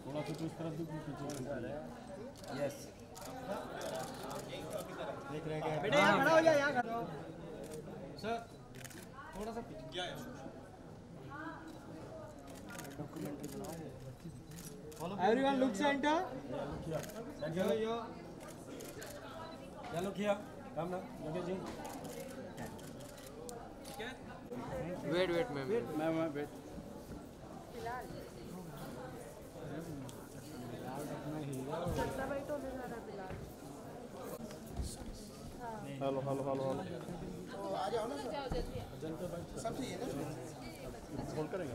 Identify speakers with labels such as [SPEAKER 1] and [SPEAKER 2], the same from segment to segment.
[SPEAKER 1] थोड़ा सा
[SPEAKER 2] तो इस तरफ़ भी यस देख रहे हैं
[SPEAKER 1] बेटा यहाँ खड़ा हो जाए यहाँ खड़ा सर थोड़ा सा पीछे Everyone look center. Yo, yo.
[SPEAKER 2] या लुक हियर कम डाउन लगे जी।
[SPEAKER 3] Wait wait ma'am.
[SPEAKER 2] Ma'am ma'am wait. Hello hello hello hello. Phone करेंगे?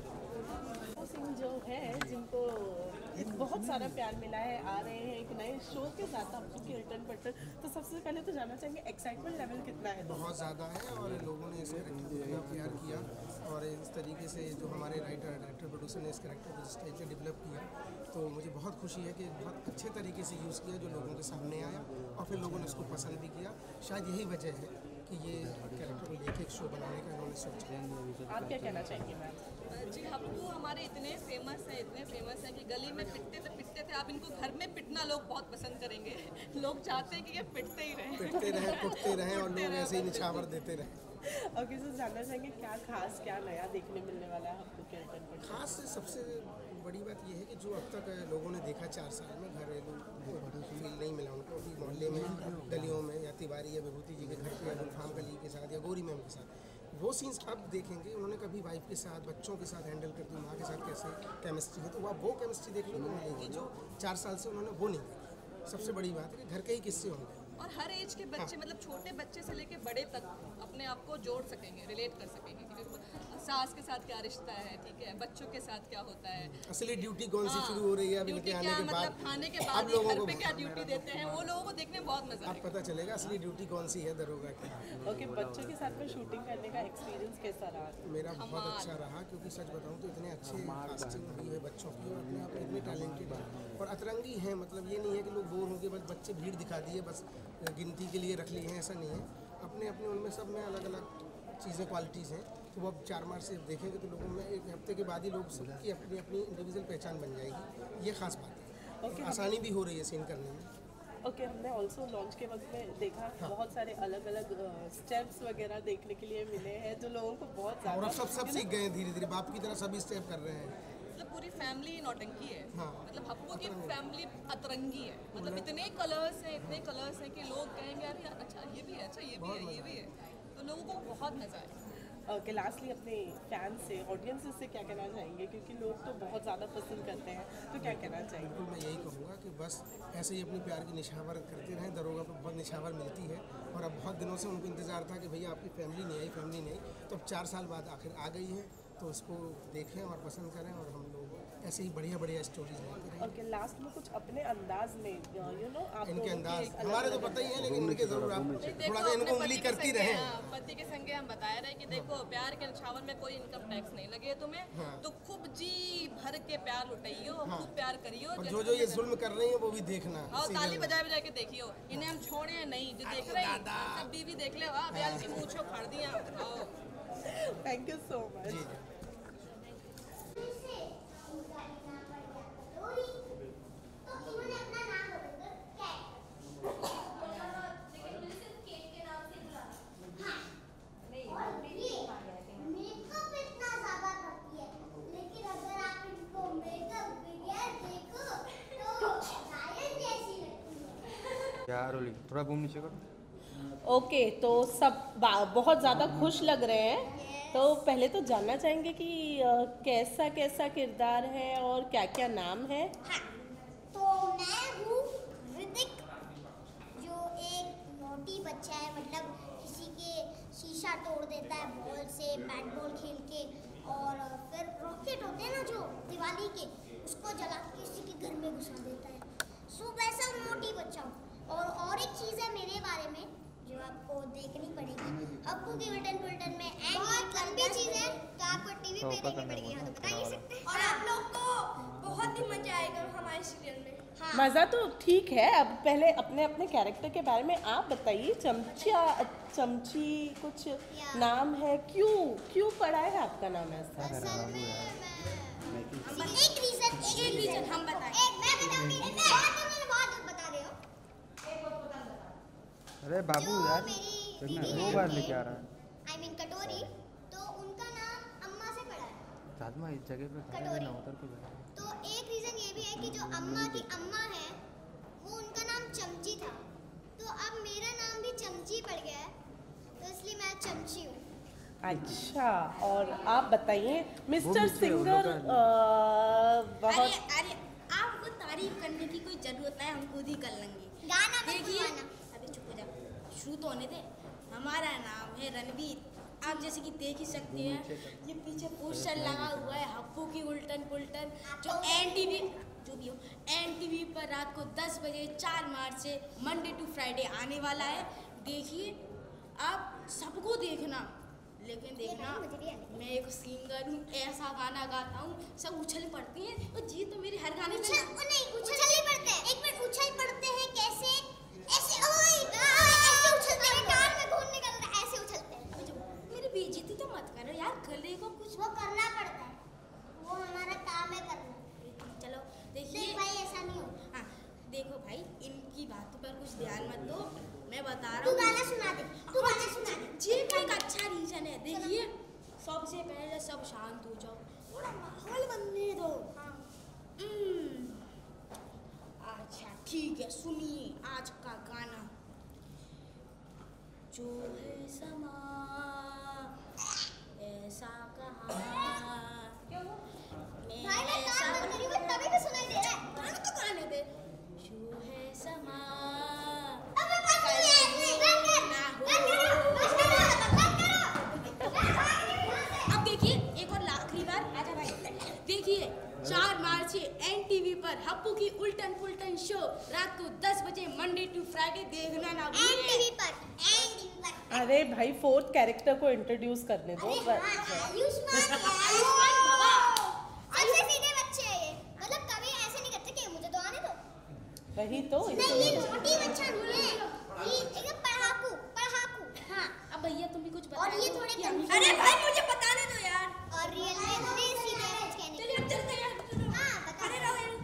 [SPEAKER 4] सिंह जो है जिनको बहुत सारा प्यार मिला है आ रहे हैं एक नए शो के साथ आपको किल्टन बटन तो सबसे पहले तो जानना चाहेंगे एक्साइटमेंट लेवल कितना है?
[SPEAKER 5] बहुत ज़्यादा है और लोगों ने इस कैरेक्टर को प्यार किया और इस तरीके से जो हमारे राइटर डायरेक्टर प्रोड्यूसर ने इस करेक्टर को जिस टाइप से डेवलप किया तो मुझे बहुत खुशी है कि बहुत अच्छे तरीके से यूज़ किया जो लोगों के सामने आया और फिर लोगों ने उसको पसंद भी किया। शायद यही वजह है कि ये कैरेक्टर को लेके एक शो बनाने का इन्होंने सोचा।
[SPEAKER 4] आप क्या कहना चाहेंगे मैम
[SPEAKER 6] जी हप्पू हमारे इतने फ़ेमस हैं इतने फ़ेमस हैं कि गली में पिटते थे पिटते थे। आप इनको घर में पिटना लोग बहुत पसंद करेंगे। लोग चाहते हैं कि ये पिटते ही रहें।
[SPEAKER 5] पिटते रहे कुटते रहे और लोग ऐसे ही निछावर देते रहे।
[SPEAKER 4] ओके सर जानना चाहेंगे क्या खास क्या नया देखने मिलने वाला है आपको किल्टन बटन
[SPEAKER 5] खास सबसे बड़ी बात यह है कि जो अब तक लोगों ने देखा चार साल में घरेलू फील नहीं मिला उनको अभी मोहल्ले में गलियों में या तिवारी या विभूति जी के घर पे या गुलफाम गली के साथ या गौरी मैम के साथ। वो सीन्स आप देखेंगे उन्होंने कभी वाइफ के साथ बच्चों के साथ हैंडल करती माँ के साथ कैसे केमिस्ट्री है तो वह वो केमिस्ट्री देखने को मिलेगी जो चार साल से उन्होंने वो नहीं देखी। सबसे बड़ी बात है कि घर के ही किस्से होंगे।
[SPEAKER 6] और हर एज के बच्चे हाँ। मतलब छोटे बच्चे से लेके बड़े तक अपने आप को जोड़ सकेंगे रिलेट कर सकेंगे। सास के साथ क्या रिश्ता है ठीक है? बच्चों के साथ क्या होता है?
[SPEAKER 5] असली ड्यूटी कौन सी शुरू हो रही है
[SPEAKER 6] ड्यूटी क्या
[SPEAKER 5] आने के
[SPEAKER 6] मतलब
[SPEAKER 5] बाद?
[SPEAKER 6] खाने के बाद
[SPEAKER 5] लोगों
[SPEAKER 6] घर
[SPEAKER 5] को
[SPEAKER 6] पे क्या ड्यूटी देते हैं? वो लोगों को देखने में बहुत मज़ा
[SPEAKER 5] पता चलेगा असली ड्यूटी कौन सी है दरोगा की?
[SPEAKER 4] ओके बच्चों के साथ में शूटिंग करने का एक्सपीरियंस कैसा रहा?
[SPEAKER 5] मेरा बहुत अच्छा रहा क्योंकि सच बताऊँ तो इतने अच्छे कास्टिंग हुई है बच्चों की और अपने आप में इतने टैलेंटेड हैं। और अतरंगी हैं मतलब ये नहीं है कि लोग बोर होंगे बस बच्चे भीड़ दिखा दिए बस गिनती के लिए रख लिए हैं ऐसा नहीं है। अपने अपने उनमें सब में अलग अलग चीज़ें क्वालिटीज़ हैं। तो अब चार मार्च से देखेंगे तो लोगों में एक हफ़्ते के बाद ही लोग सबकी अपनी अपनी इंडिविजुअल पहचान बन जाएगी। ये खास बात है।
[SPEAKER 4] ओके
[SPEAKER 5] आसानी भी हो रही है सीन करने में।
[SPEAKER 4] ओके okay, हमने ऑल्सो लॉन्च के वक्त में देखा हाँ। बहुत सारे अलग अलग स्टेप्स वगैरह देखने के लिए मिले हैं जो लोगों को बहुत
[SPEAKER 5] और सब सब सीख गए धीरे धीरे बाप की तरह सभी स्टेप कर रहे हैं।
[SPEAKER 6] मतलब पूरी फैमिली नौटंकी है।
[SPEAKER 5] हाँ।
[SPEAKER 6] मतलब हप्पू की फैमिली अतरंगी है। मतलब इतने कलर्स हैं इतने कलर्स हैं कि लोग कहेंगे अरे यार अच्छा ये भी है अच्छा ये भी है ये भी है। तो लोगों को बहुत मज़ा आएगा
[SPEAKER 4] ओके लास्टली अपने फैंस से ऑडियंसेस से क्या कहना चाहेंगे? क्योंकि लोग तो बहुत ज़्यादा पसंद करते हैं तो क्या कहना चाहेंगे?
[SPEAKER 5] तो मैं यही कहूँगा कि बस ऐसे ही अपनी प्यार की निशावर करते रहें। दरोगा पर बहुत निशावर मिलती है और अब बहुत दिनों से उनको इंतज़ार था कि भैया आपकी फैमिली नहीं आई फैमिली नहीं। तो अब चार साल बाद आखिर आ गई है तो उसको देखें और पसंद करें और हम लोग ऐसे ही बढ़िया बढ़िया स्टोरीज
[SPEAKER 4] ओके लास्ट में कुछ अपने अंदाज में यू नो आप
[SPEAKER 5] इनके अंदाज हमारे तो पता ही है लेकिन इनके ज़रूर आप थोड़ा सा इनको उंगली करती रहें।
[SPEAKER 6] हाँ, पति के संगे हम बता रहे हैं कि देखो प्यार के निछावर में कोई इनकम टैक्स नहीं लगे तुम्हें तो खूब जी भर के प्यार लुटाइयो खूब प्यार करियो
[SPEAKER 5] जो जो ये जुल्म कर रही हैं वो भी देखना
[SPEAKER 6] और ताली। बजाए बजाए के देखियो इन्हें हम छोड़े हैं नहीं जो देख रहे हैं सब बीवी देख ले वाह ब्याल की मूछो फाड़ दिया
[SPEAKER 4] थैंक यू सो मच
[SPEAKER 5] जी जी
[SPEAKER 7] मेकअप इतना ज़्यादा करती है लेकिन अगर आप इनको मेकअप बगैर
[SPEAKER 3] यार ओली थोड़ा घूम नीचे करो।
[SPEAKER 4] ओके तो सब बहुत ज़्यादा खुश लग रहे हैं। तो पहले तो जानना चाहेंगे कि कैसा कैसा किरदार है और क्या क्या नाम है?
[SPEAKER 7] हाँ तो मैं हूँ ऋतिक जो एक नोटी बच्चा है मतलब किसी के शीशा तोड़ देता है बॉल से बैट बॉल खेल के और फिर रॉकेट होते हैं ना जो दिवाली के उसको जला के किसी के घर में घुसा देता है। सो वैसा नोटी बच्चा हूँ। और और एक चीज़ है मेरे बारे में जो आपको देखनी पड़ेगी। अप्पू की उल्टन पुल्टन में बहुत लंबी चीज़ है तो आपको टीवी पे देखनी पड़ेगी हाँ तो बता ही सकते हैं।
[SPEAKER 8] और आप लोग को बहुत ही मज़ा आएगा हमारे सीरियल में।
[SPEAKER 7] हाँ।
[SPEAKER 4] मज़ा तो ठीक है अब पहले अपने अपने कैरेक्टर के बारे में आप बताइए चमचा चमची कुछ नाम है? क्यों? क्यों पड़ा है आपका नाम ऐसा?
[SPEAKER 7] असल में मैं एक रीजन एक रीजन हम बताएँ। एक मैं बताऊँगी बहुत तो मैंने बहुत बता रहे हो
[SPEAKER 3] अरे बाबू यार
[SPEAKER 7] मेरी
[SPEAKER 3] दो बार लेके आ रहा है
[SPEAKER 7] आई मीन कटोरी तो उनका नाम अम्मा से पड़ा है।
[SPEAKER 3] साधमा इस जगह पे खड़ा है ना उधर को बैठा।
[SPEAKER 7] तो एक रीजन ये भी है कि जो अम्मा की अम्मा है वो उनका नाम चमची था। तो अब मेरा नाम भी चमची पड़ गया है तो इसलिए मैं चमची हूँ।
[SPEAKER 4] अच्छा और आप बताइए मिस्टर सिंगर बहुत
[SPEAKER 8] अरे अरे आपको तारीफ़ करने की कोई ज़रूरत नहीं हम खुद ही कर लेंगे।
[SPEAKER 7] गाना
[SPEAKER 8] देखिए हो शुरू तो होने दे। हमारा नाम है रणवीर। आप जैसे कि देख ही सकते हैं ये पीछे पोस्टर लगा हुआ है हप्पू की उल्टन पुल्टन जो एन टीवी जो भी हो एन टीवी पर रात को 10 बजे 4 मार्च से मंडे टू फ्राइडे आने वाला है। देखिए आप सबको देखना लेकिन देखना मैं एक सिंगर हूँ ऐसा गाना गाता हूँ सब उछल पड़ते हैं और जी तो मेरे हर गाने में
[SPEAKER 7] उछल नहीं उछल नहीं पड़ते हैं। एक मिनट उछल पड़ते हैं कैसे? ऐसे ओए ओए, ऐसे उछलते हैं कान में खून निकल रहा है ऐसे उछलते हैं
[SPEAKER 8] अबे जो- मेरी बेइज्जती तो मत करो यार गले को कुछ
[SPEAKER 7] वो करना पड़ता है। वो हमारा काम है करना।
[SPEAKER 8] चलो
[SPEAKER 7] देख
[SPEAKER 8] देखिए
[SPEAKER 7] भाई ऐसा नहीं होता।
[SPEAKER 8] हाँ देखो भाई इनकी बातों पर कुछ ध्यान मत दो। मैं बता
[SPEAKER 7] तू
[SPEAKER 8] रहा
[SPEAKER 7] गाना सुना दे तू गाना सुना दे।
[SPEAKER 8] जी का एक अच्छा रीजन है देखिए। सबसे पहले सब शांत हो जाओ। थोड़ा माहौल बनने दो। हम्म, अच्छा ठीक है सुनिए आज का गाना। जो है समा ऐसा कहा।
[SPEAKER 7] भाई मैं काम बंद करी तभी भी सुनाई दे रहा है।
[SPEAKER 8] तो गाने दे है समा। चार मार्च एन टीवी पर हप्पू की उल्टन पुल्टन शो। रात को 10 बजे मंडे टू फ्राइडे देखना ना
[SPEAKER 7] एन
[SPEAKER 8] भूलिए
[SPEAKER 7] टीवी पर एन टीवी पर
[SPEAKER 4] अरे भाई फोर्थ कैरेक्टर को इंट्रोड्यूस करने दो।
[SPEAKER 7] अरे हाँ आयुष्मान। सबसे सीधे बच्चे हैं ये। मतलब कभी ऐसे नहीं करते कि मुझे तो आने दो।
[SPEAKER 4] वही तो
[SPEAKER 7] नहीं ये नोटी बच्चा नहीं है। ये एकदम पढ़ाकू पढ़ाकू। हाँ।
[SPEAKER 8] अब भैया तुम भी कुछ
[SPEAKER 7] और
[SPEAKER 8] बताओ
[SPEAKER 7] ये थोड़े
[SPEAKER 8] अरे
[SPEAKER 7] हैं।
[SPEAKER 8] भाई मुझे बताने दो यार।
[SPEAKER 7] और रियल में थोड़े सीधे कुछ कहने
[SPEAKER 8] चलिए अब चलते हैं सुनो।
[SPEAKER 7] हाँ बता
[SPEAKER 8] अरे रहो।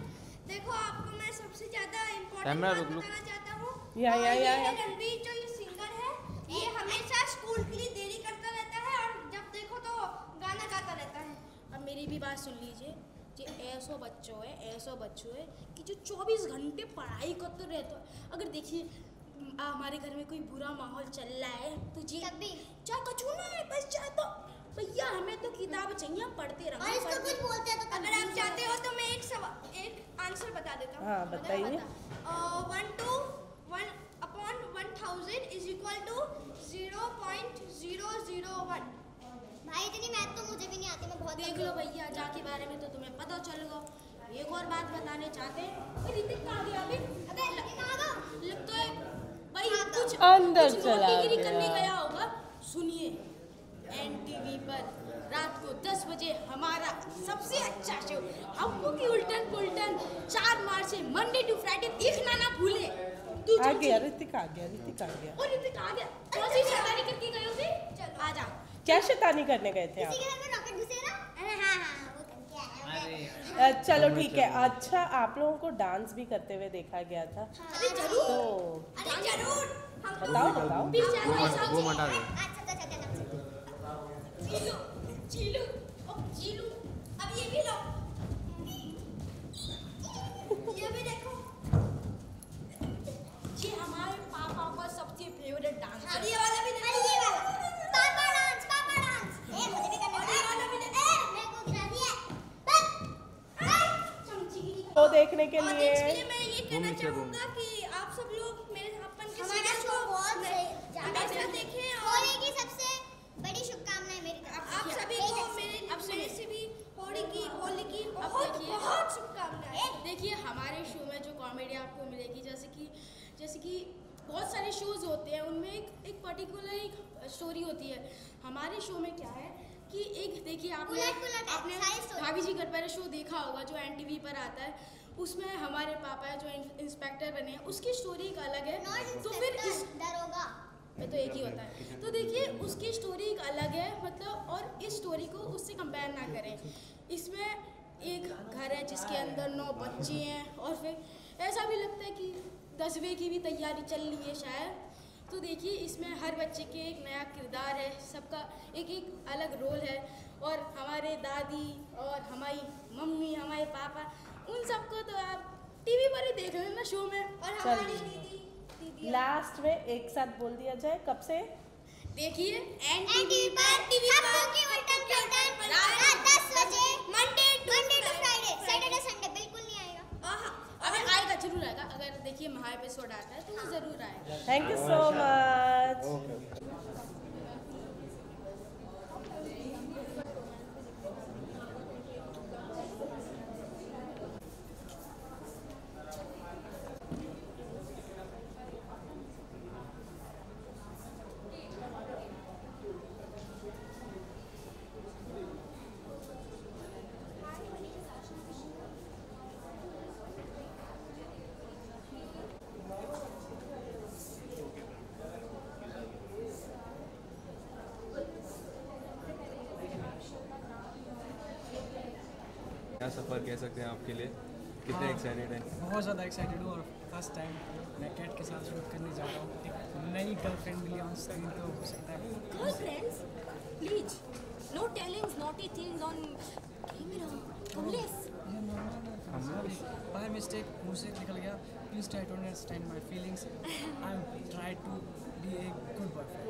[SPEAKER 8] देखो आपको मैं सबसे ज़्यादा इम्पोर्टेंट
[SPEAKER 3] कैमरा
[SPEAKER 8] बात। बताना चाहता हूँ।
[SPEAKER 4] या,
[SPEAKER 8] और
[SPEAKER 4] या,
[SPEAKER 8] ये
[SPEAKER 4] या,
[SPEAKER 8] है
[SPEAKER 4] या।
[SPEAKER 8] रणवीर जो ये सिंगर है ये हमेशा स्कूल के लिए देरी करता रहता है और जब देखो तो गाना रहता है। अब मेरी भी बात सुन लीजिए जे ऐसो बच्चों है ऐसो बच्चों है कि जो 24 घंटे पढ़ाई करते रहते हैं। अगर देखिए हमारे घर में कोई बुरा माहौल चल रहा है तो जी
[SPEAKER 7] तब भी।
[SPEAKER 8] चाहे कछु ना है बस चाहे तो भैया हमें तो किताब चाहिए हम पढ़ते
[SPEAKER 7] और
[SPEAKER 8] रहेंगे
[SPEAKER 7] इसको कुछ बोलते हैं तो
[SPEAKER 8] अगर आप चाहते हो तो मैं एक सवाल एक आंसर बता देता हूँ।
[SPEAKER 4] हाँ, बताइए।
[SPEAKER 8] One two one upon one thousand is equal to zero point zero zero one.
[SPEAKER 7] भाई इतनी मैथ तो मुझे भी नहीं आती मैं बहुत
[SPEAKER 8] देख लो भैया जा के बारे में तो तुम्हें पता चल गया। एक और बात बताने चाहते हैं। ऋतिक कहाँ गया अभी?
[SPEAKER 7] अबे कहाँ गया?
[SPEAKER 8] लग तो है भाई कुछ
[SPEAKER 4] अंदर
[SPEAKER 8] कुछ
[SPEAKER 4] चला गया।
[SPEAKER 8] करने गया होगा। सुनिए एन टीवी पर रात को 10 बजे हमारा सबसे अच्छा शो हप्पू की उल्टन पुल्टन 4 मार्च से मंडे टू फ्राइडे देखना ना भूले। तू
[SPEAKER 4] आ गया ऋतिक आ गया ऋतिक आ गया।
[SPEAKER 8] और ऋतिक आ गया। कौन सी शैतानी करके गए हो फिर आ जा
[SPEAKER 4] क्या शैतानी करने गए थे आप?
[SPEAKER 7] के घर में रॉकेट घुसेरा अरे हाँ हाँ
[SPEAKER 4] अ, चलो ठीक है अच्छा आप लोगों को डांस भी करते हुए देखा गया था।
[SPEAKER 8] अरे ज़रूर।
[SPEAKER 4] तो
[SPEAKER 8] अरे ज़रूर। हम
[SPEAKER 4] बताओ बताओ।
[SPEAKER 8] पीछे
[SPEAKER 3] वो
[SPEAKER 8] वाले
[SPEAKER 3] मत-
[SPEAKER 8] सब
[SPEAKER 3] वो मटा दो
[SPEAKER 7] अच्छा अच्छा अच्छा अच्छा
[SPEAKER 8] चीलू चीलू ओ चीलू अब ये भी लो ये भी देखो ये हमारे पापा का सबसे फेवरेट डांसर
[SPEAKER 4] तो देखने के लिए।
[SPEAKER 8] मैं ये कहना चाहूँगा कि आप सब लोग मेरे अपन के सीरियल
[SPEAKER 7] बहुत ज़्यादा
[SPEAKER 8] देखें और
[SPEAKER 7] होली की सबसे बड़ी शुभकामनाएँ मेरी तरफ़
[SPEAKER 8] आप सभी को मेरे अब मेरे से भी होली की होली की बहुत बहुत शुभकामनाएँ। देखिए हमारे शो में जो कॉमेडी आपको मिलेगी जैसे कि जैसे कि बहुत सारे शोज़ होते हैं उनमें एक एक पर्टिकुलर एक स्टोरी होती है। हमारे शो में क्या है कि एक देखिए आपने आपने भाभी जी घर पर शो देखा होगा जो एन पर आता है। उसमें हमारे पापा जो इंस्पेक्टर बने हैं उसकी स्टोरी एक अलग है। तो फिर इस
[SPEAKER 7] दरोगा
[SPEAKER 8] में तो एक ही होता है। तो देखिए उसकी स्टोरी एक अलग है मतलब और इस स्टोरी को उससे कंपेयर ना करें। इसमें एक घर है जिसके अंदर नौ बच्चे हैं और फिर ऐसा भी लगता है कि दसवीं की भी तैयारी चल रही है शायद। तो देखिए इसमें हर बच्चे के एक नया किरदार है सबका एक एक अलग रोल है। और हमारे दादी और हमारी मम्मी हमारे पापा उन सबको तो आप टीवी पर ही देख लेना शो में। और हमारी दीदी दीदी
[SPEAKER 4] लास्ट में एक साथ बोल दिया जाए कब से?
[SPEAKER 8] देखिए एन
[SPEAKER 7] एनटीवी पर टीवी पर रात 10 बजे
[SPEAKER 8] Monday
[SPEAKER 7] Monday to Friday Saturday Sunday बिल्कुल नहीं आएगा।
[SPEAKER 8] अगर आएगा ज़रूर आएगा। अगर देखिए महा एपिसोड आता है तो वो ज़रूर आएगा।
[SPEAKER 4] थैंक यू सो मच
[SPEAKER 9] क्या सफ़र कह सकते हैं आपके लिए? कितने एक्साइटेड हैं?
[SPEAKER 1] बहुत ज़्यादा एक्साइटेड हूँ और फ़र्स्ट टाइम मैं कैट के साथ शूट करने जा रहा हूँ। एक नई गर्लफ्रेंड मिली ऑन स्क्रीन तो हो सकता है।
[SPEAKER 10] Girlfriends, please, no tellings, naughty things on camera. Kamlesh.
[SPEAKER 1] By mistake मुँह से निकल गया। Please try to understand my feelings I am try to be a good boyfriend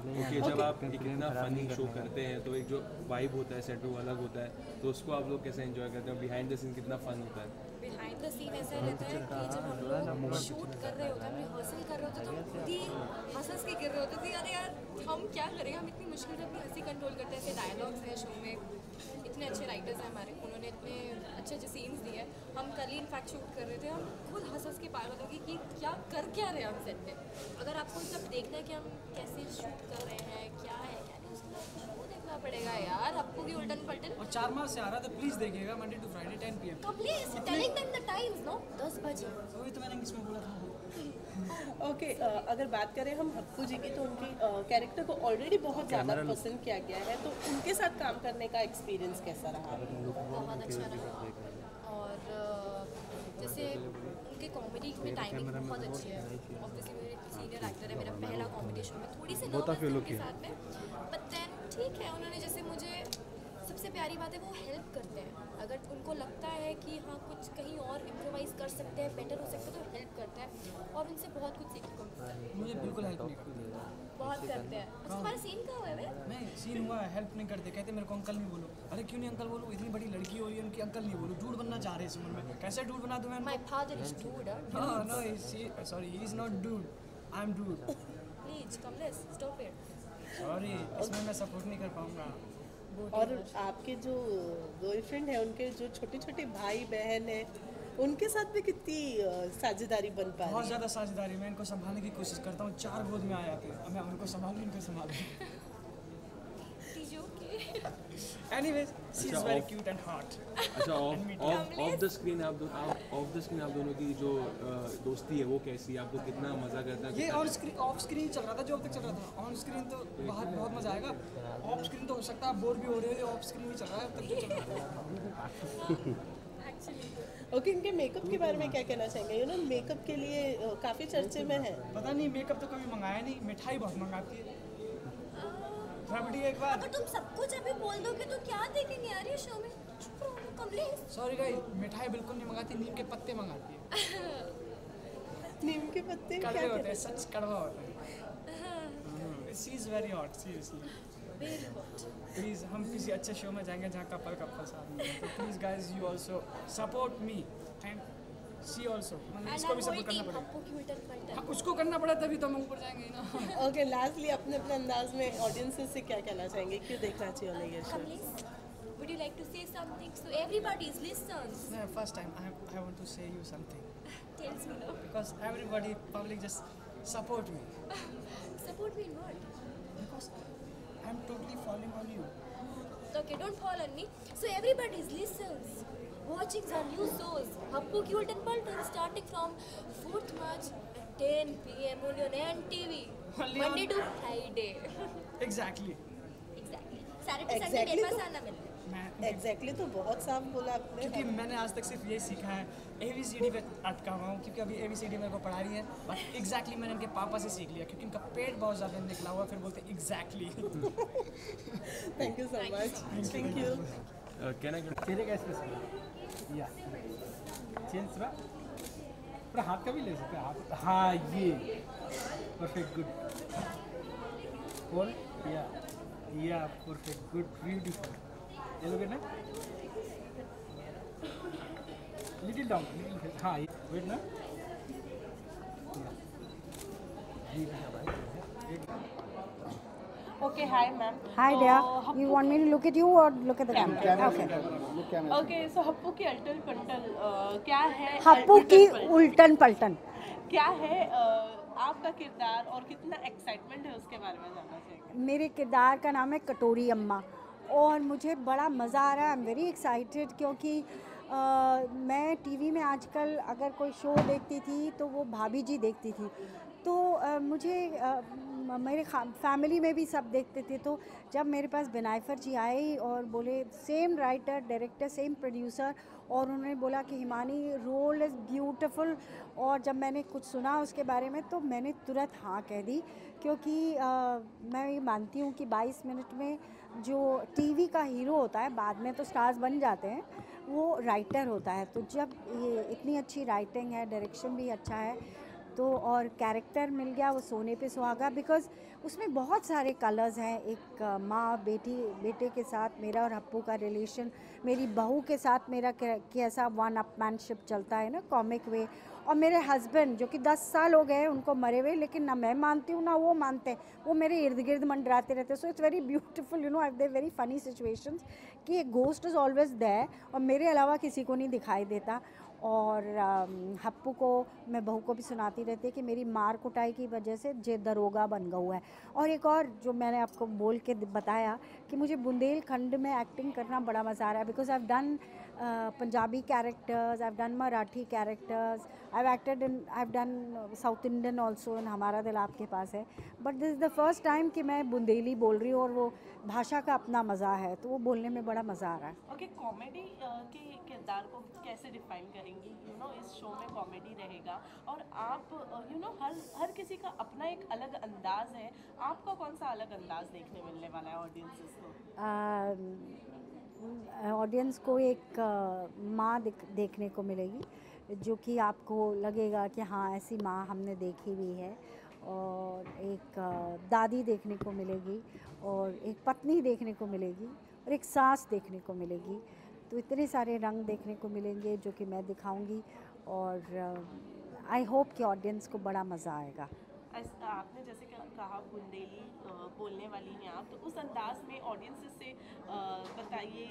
[SPEAKER 4] okay
[SPEAKER 9] जब आप एक इतना फनी शो करते हैं तो एक जो वाइब होता है सेट वो अलग होता है तो उसको आप लोग कैसे एंजॉय करते हैं? बिहाइंड द सीन कितना फन होता है?
[SPEAKER 10] बिहाइंड द सीन ऐसा रहता है कि जब हम लोग शूट कर रहे होते हैं रिहर्सल कर रहे होते हैं तो हम खुद ही हंस हंस के गिर रहे होते थे अरे यार हम क्या करें? हम इतनी मुश्किल से अपनी हँसी कंट्रोल करते हैं ऐसे डायलॉग्स हैं शो में। इतने अच्छे राइटर्स हैं हमारे। उन्होंने इतने अच्छे अच्छे सीन्स दिए हम कल ही इनफैक्ट शूट कर रहे थे। हम खुद हंस हंस के पागल हो गए कि क्या कर क्या रहे हैं हम सेट पे। अगर आपको सब देखना है कि हम कैसे शूट कर रहे हैं क्या है क्या नहीं वो देखना पड़ेगा यार। आपको भी उल्टन पलटन।
[SPEAKER 1] और चार मार्च से आ रहा है तो प्लीज़ देखिएगा Monday to Friday 10 PM
[SPEAKER 10] please telling them the times no 10 बजे।
[SPEAKER 1] वही तो मैंने इंग्लिश में बोला था।
[SPEAKER 4] ओके अगर बात करें हम हप्पू जी की तो उनके कैरेक्टर को ऑलरेडी बहुत ज़्यादा पसंद किया गया है तो उनके साथ काम करने का एक्सपीरियंस कैसा रहा?
[SPEAKER 10] बहुत अच्छा रहा। और जैसे उनके कॉमेडी में टाइमिंग बहुत अच्छी है। ऑब्वियसली मेरे सीनियर एक्टर है मेरा पहला कॉमेडी शो में थोड़ी सी नर्वस थी उनके साथ में बट देन ठीक है उन्होंने जैसे मुझे सबसे प्यारी बात है वो हेल्प करते हैं। अगर उनको लगता है कि हाँ कुछ कहीं और इम्प्रोवाइज कर सकते हैं बेटर हो सकते हैं तो हेल्प करते हैं और उनसे बहुत कुछ सीखने को मिलता है।
[SPEAKER 1] मुझे बिल्कुल हेल्प नहीं करते।
[SPEAKER 10] बहुत करते हैं। अच्छा हमारा सीन कहाँ हुआ है
[SPEAKER 1] नहीं सीन हुआ है हेल्प नहीं करते। कहते मेरे को अंकल नहीं बोलो। अरे क्यों नहीं अंकल बोलो? इतनी बड़ी लड़की हो रही है उनकी अंकल नहीं बोलो। डूड बनना चाह रहे हैं इस उम्र में। कैसे डूड बना दूँ मैं
[SPEAKER 10] father is dude,
[SPEAKER 1] no no sorry he is not dude I am dude
[SPEAKER 10] Please, Kamlesh, stop it.
[SPEAKER 1] Sorry इसमें मैं सपोर्ट नहीं कर पाऊँगा।
[SPEAKER 4] और आपके जो गर्लफ्रेंड है उनके जो छोटे छोटे भाई बहन है उनके साथ भी कितनी साझेदारी बन पा
[SPEAKER 1] बहुत ज़्यादा साझेदारी। मैं इनको संभालने की कोशिश करता हूँ चार गोद में आया जाते हैं। मैं उनको संभाल इनको संभाल? Anyways, she's
[SPEAKER 9] अच्छा,
[SPEAKER 1] very
[SPEAKER 9] off-
[SPEAKER 1] cute and hot.
[SPEAKER 9] अच्छा off off off the screen आप दो आप ऑफ़ द स्क्रीन आप दोनों की जो दोस्ती है वो कैसी है? आपको कितना मज़ा करता है
[SPEAKER 1] ये ऑन स्क्रीन ऑफ़ स्क्रीन चल रहा था जो अब तक चल रहा था। ऑन स्क्रीन तो बाहर बहुत मज़ा आएगा। ऑफ़ स्क्रीन तो हो सकता है आप बोर भी हो रहे हो ऑफ़ स्क्रीन भी चल रहा है अब तक जो चल रहा था
[SPEAKER 4] ओके इनके मेकअप के बारे में क्या कहना चाहेंगे? यू नो मेकअप के लिए काफ़ी चर्चे में है।
[SPEAKER 1] पता नहीं मेकअप तो कभी मंगाया नहीं मिठाई बहुत मंगाती है। रबड़ी एक बार।
[SPEAKER 10] अगर तुम सब कुछ अभी बोल दोगे तो क्या देखेंगे यार ये शो में? कमलेश
[SPEAKER 1] सॉरी गाइस मिठाई बिल्कुल नहीं मंगाती नीम के पत्ते मंगाती है।
[SPEAKER 4] नीम के पत्ते क्या
[SPEAKER 1] कड़वे होते हैं सच कड़वा होता है। She is very hot seriously please हम किसी अच्छे शो में जाएँगे जहाँ कपल कपल साथ में तो please guys you also support me and she also मतलब इसको भी सपोर्ट करना पड़ेगा। हाँ, उसको करना पड़ा तभी तो हम ऊपर जाएँगे ना।
[SPEAKER 4] ओके लास्टली अपने अपने अंदाज में ऑडियंसेस से क्या कहना चाहेंगे? क्यों देखना चाहिए उन्हें ये show
[SPEAKER 10] would you like to say something? So everybody's listens
[SPEAKER 1] first time I I want to say you something
[SPEAKER 10] tells me no
[SPEAKER 1] because everybody public just support me
[SPEAKER 10] support me. In what?
[SPEAKER 1] Because I am totally following on you
[SPEAKER 10] okay don't fall on me. So everybody's listens watching our new shows happu ki ultan paltan starting from 4th march at 10 pm only on ntv
[SPEAKER 1] Only
[SPEAKER 10] monday
[SPEAKER 1] on-
[SPEAKER 10] to friday. Exactly. Saturday
[SPEAKER 4] तो-
[SPEAKER 10] आना मिलना
[SPEAKER 1] मैं
[SPEAKER 4] exactly तो बहुत साफ़ बोला आपने।
[SPEAKER 1] क्योंकि मैंने आज तक सिर्फ़ ये सीखा है ए बी सी डी पे अटका हुआ हूँ क्योंकि अभी ए बी सी डी मेरे को पढ़ा रही है बट एग्जैक्टली मैंने इनके पापा से सीख लिया क्योंकि इनका पेट बहुत ज़्यादा निकला हुआ फिर बोलते exactly
[SPEAKER 4] thank you so much thank you
[SPEAKER 2] या। चेंज थोड़ा थोड़ा हाथ का भी ले सकते हैं हाथ। हाँ ये। परफेक्ट गुड और या। या परफेक्ट गुड ब्यूटीफुल ये लोग ना? लिटिल डाउन लिटिल हाँ वेट ना।
[SPEAKER 4] Okay hi ma'am
[SPEAKER 11] Hi dear. You want me to look at you or look at the camera? Okay.
[SPEAKER 4] Okay so Happu Ki Ultan Paltan अ, क्या है
[SPEAKER 11] हप्पू की? उल्टन पलटन
[SPEAKER 4] क्या है आपका किरदार और कितना एक्साइटमेंट है उसके बारे में जानना चाहेंगे
[SPEAKER 11] मेरे किरदार का नाम है कटोरी अम्मा। और मुझे बड़ा मज़ा आ रहा है। आई एम वेरी एक्साइटेड क्योंकि अ, मैं टीवी में आजकल अगर कोई शो देखती थी तो वो भाभी जी देखती थी। तो अ, मुझे म- मेरे फैमिली में भी सब देखते थे तो जब मेरे पास बिनाइफर जी आए और बोले same writer director same producer और उन्होंने बोला कि हिमानी रोल इज़ ब्यूटीफुल और जब मैंने कुछ सुना उसके बारे में तो मैंने तुरंत हाँ कह दी। क्योंकि अ, मैं ये मानती हूँ कि 22 मिनट में जो टीवी का हीरो होता है बाद में तो स्टार्स बन जाते हैं वो राइटर होता है। तो जब ये इतनी अच्छी राइटिंग है डायरेक्शन भी अच्छा है तो और कैरेक्टर मिल गया वो सोने पे सुहागा बिकॉज़ उसमें बहुत सारे कलर्स हैं। एक माँ बेटी, बेटे के साथ मेरा और हप्पू का रिलेशन मेरी बहू के साथ मेरा कैसा वन अपमैनशिप चलता है ना कॉमिक वे और मेरे हस्बैंड जो कि दस साल हो गए हैं, उनको मरे हुए, लेकिन ना मैं मानती हूँ, ना वो मानते हैं। वो मेरे इर्द गिर्द मंडराते रहते so it's very beautiful you know I they very funny situations कि गोस्ट इज़ ऑलवेज देयर और मेरे अलावा किसी को नहीं दिखाई देता। और हप्पू को मैं बहू को भी सुनाती रहती है कि मेरी मार कुटाई की वजह से जे दरोगा बन गया हुआ है। और एक और जो मैंने आपको बोल के बताया कि मुझे बुंदेलखंड में एक्टिंग करना बड़ा मज़ा आ रहा है because I have done Punjabi characters I have done Marathi characters I have acted in I have done south Indian also in हमारा दिल आपके पास है। But this is the first time कि मैं बुंदेली बोल रही हूँ और वो भाषा का अपना मज़ा है तो वो बोलने में बड़ा मज़ा आ रहा है।
[SPEAKER 4] ओके कॉमेडी के किरदार को कैसे डिफाइन करेंगी? यू नो इस शो में कॉमेडी रहेगा और आप यू नो हर हर किसी का अपना एक अलग अंदाज है। आपका कौन सा अलग अंदाज देखने मिलने वाला है ऑडियंसेस को
[SPEAKER 11] ऑडियंस को एक माँ दिख- देखने को मिलेगी, जो कि आपको लगेगा कि हाँ ऐसी माँ हमने देखी हुई है। और एक दादी देखने को मिलेगी और एक पत्नी देखने को मिलेगी और एक सास देखने को मिलेगी। तो इतने सारे रंग देखने को मिलेंगे, जो कि मैं दिखाऊँगी और आई होप कि ऑडियंस को बड़ा मज़ा आएगा।
[SPEAKER 4] आपने जैसे कहा बुंदेली बोलने वाली हैं आप तो उस अंदाज में ऑडियंस से बताइए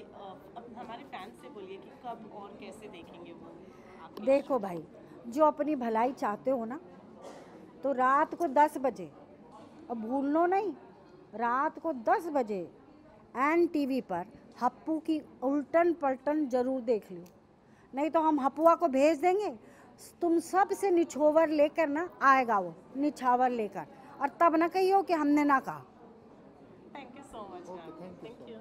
[SPEAKER 4] हमारे फैंस से बोलिए कि कब और कैसे देखेंगे वो
[SPEAKER 11] देखो भाई, जो अपनी भलाई चाहते हो ना तो रात को दस बजे, अब भूल लो नहीं, रात को दस बजे एन टीवी पर हप्पू की उल्टन पलटन ज़रूर देख लो नहीं तो हम हपुआ को भेज देंगे, तुम सबसे निछोवर लेकर ना आएगा वो, निछावर लेकर। और तब ना कहियो कि हमने ना कहा।
[SPEAKER 4] Thank you so much thank you